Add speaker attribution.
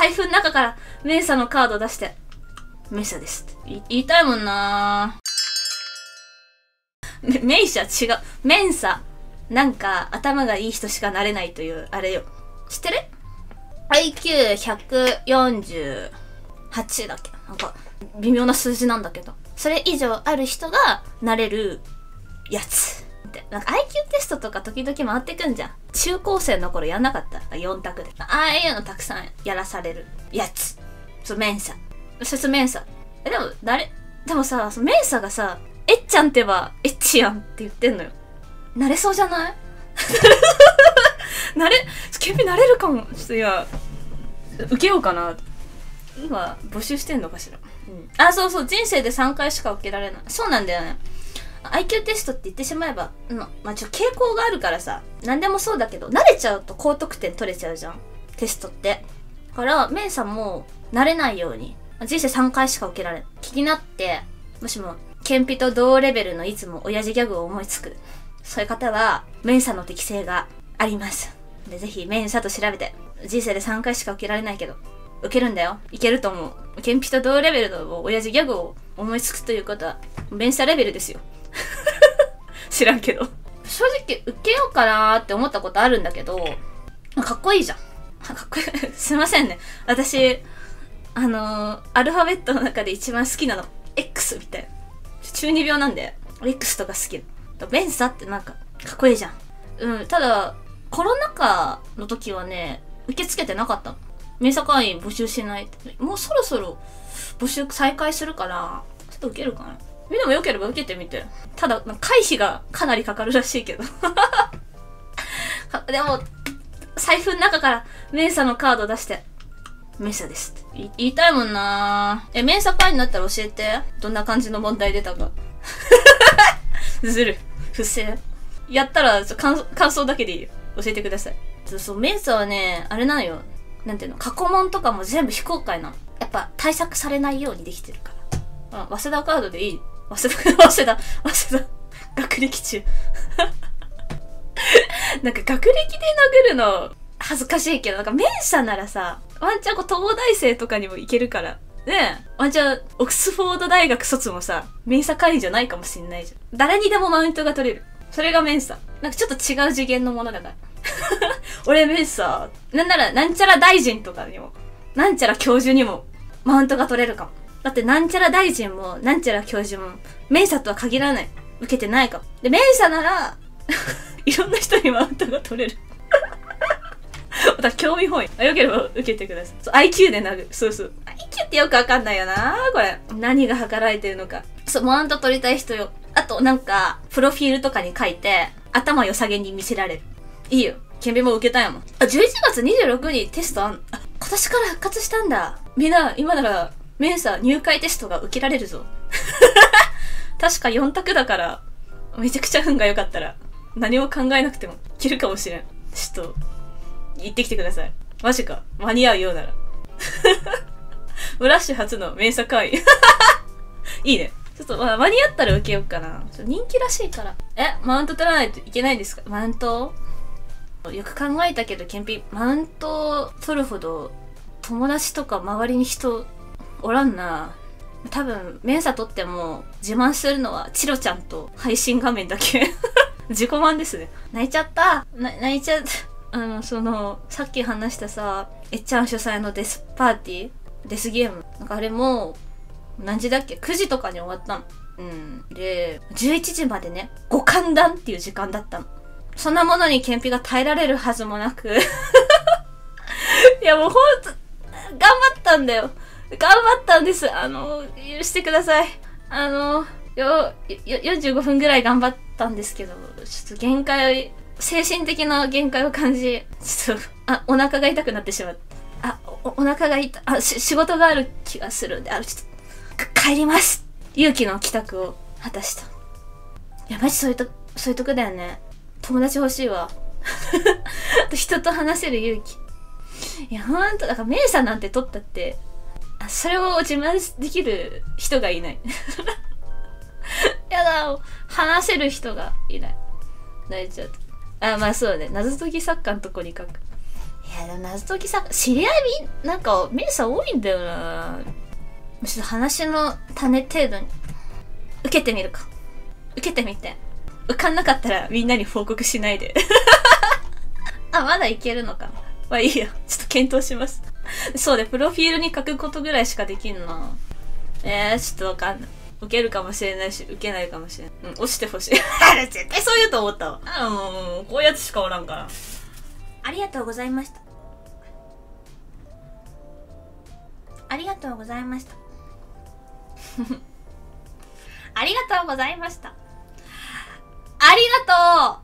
Speaker 1: 財布の中からメンサのカード出して、メンサですって言いたいもんなめメイシャ違う。メンサ。なんか、頭がいい人しかなれないという、あれよ。知ってる ?IQ148 だっけ？なんか、微妙な数字なんだけど。それ以上ある人がなれるやつ。でなんか IQ テストとか時々回ってくんじゃん。中高生の頃やんなかった。4択で。ああいうのたくさんやらされるやつ。そう、メンサ。そいつメンサ。え、でも、誰？でもさ、そメンサがさ、えっちゃんってば、エッチやんって言ってんのよ。なれそうじゃない？なれ、ケビなれるかも。ちょっと今、受けようかな。今、募集してんのかしら。うん。あ、そうそう、人生で3回しか受けられない。そうなんだよね。IQ テストって言ってしまえば、うん、まあ、ちょ、傾向があるからさ、何でもそうだけど、慣れちゃうと高得点取れちゃうじゃん。テストって。だから、メンさんも、慣れないように、人生3回しか受けられない。気になって、もしも、ケンピと同レベルのいつも親父ギャグを思いつく。そういう方は、メンサの適性があります。で、ぜひ、メンサと調べて、人生で3回しか受けられないけど、受けるんだよ。いけると思う。ケンピと同レベルの親父ギャグを思いつくということは、メンサレベルですよ。知らんけど。正直、受けようかなーって思ったことあるんだけど、かっこいいじゃん。かっこいい。すいませんね。私、あのー、アルファベットの中で一番好きなの、X みたいな。中二病なんで、X とか好きなの。メンサってなんか、かっこいいじゃん。うん、ただ、コロナ禍の時はね、受け付けてなかったの。メンサ会員募集しない。もうそろそろ募集再開するから、ちょっと受けるかな。みんなもよければ受けてみて。ただ、回避がかなりかかるらしいけど。でも、財布の中からメンサのカード出して、メンサですって言いたいもんなえ、メンサ会員になったら教えて。どんな感じの問題出たか。ずる。不正。やったら感、感想だけでいいよ。教えてください。そうそう、メンサはね、あれなんよ。なんていうの、過去問とかも全部非公開なの。やっぱ対策されないようにできてるから。あ、早稲田カードでいい。早稲田、早稲田、早稲田、学歴中。なんか学歴で殴るの恥ずかしいけど、なんかメンサならさ、ワンチャンこう東大生とかにもいけるから。ねえ、ワンチャンオックスフォード大学卒もさ、メンサ会員じゃないかもしんないじゃん。誰にでもマウントが取れる。それがメンサ。なんかちょっと違う次元のものだから。俺メンサ、なんならなんちゃら大臣とかにも、なんちゃら教授にもマウントが取れるかも。だってなんちゃら大臣も、なんちゃら教授も、メンサとは限らない。受けてないかも。で、メンサなら、いろんな人にマウントが取れる。また興味本位。よければ受けてください。そう、IQ で殴る。そうそう。IQ ってよくわかんないよなこれ。何が計られてるのか。そう、マウント取りたい人よ。あと、なんか、プロフィールとかに書いて、頭良さげに見せられる。いいよ。顕微も受けたいもん。あ、11月26日テストあん、あ、今年から復活したんだ。みんな、今なら、メンサ入会テストが受けられるぞ。確か4択だから、めちゃくちゃ運が良かったら、何も考えなくても、いけるかもしれん。ちょっと、行ってきてください。マジか。間に合うようなら。ブラッシュ初のメンサ会。いいね。ちょっと、まあ、間に合ったら受けようかな。ちょ人気らしいから。え、マウント取らないといけないんですか？マウント？よく考えたけど、ケンピ、マウント取るほど、友達とか周りに人、おらんな。多分、メンサ取っても、自慢するのは、チロちゃんと配信画面だけ。自己満ですね。泣いちゃった泣いちゃった。あの、その、さっき話したさ、えっちゃん主催のデスパーティー？デスゲーム。なんかあれも、何時だっけ ?9 時とかに終わったの。うん。で、11時までね、ご歓談っていう時間だったの。そんなものにケンピが耐えられるはずもなく。いやもうほんと、頑張ったんだよ。頑張ったんです。あの、許してください。あの、よ、よ、45分ぐらい頑張ったんですけど、ちょっと限界を、精神的な限界を感じ、ちょっと、あ、お腹が痛くなってしまった。あ、お、お腹が痛、あ、し、仕事がある気がするんで、あの、ちょっと、帰ります勇気の帰宅を果たした。いや、マジそういうと、そういうとこだよね。友達欲しいわ。人と話せる勇気。いや、ほんと、だから、メイさんなんて取ったって、それを自慢できる人がいない。やだ、話せる人がいない。泣いちゃった。あ、まあそうね。謎解き作家のとこに書く。いやでも謎解きさ知り合いみなんかメイさん多いんだよなちょっと話の種程度に受けてみるか受けてみて受かんなかったらみんなに報告しないで あまだいけるのかまあいいやちょっと検討します そうでプロフィールに書くことぐらいしかできんなえー、ちょっとわかんない受けるかもしれないし、受けないかもしれない。うん、落ちてほしい。絶対そう言うと思ったわ。あもう、もう、こういうやつしかおらんから。ありがとうございました。ありがとうございました。ありがとうございました。ありがと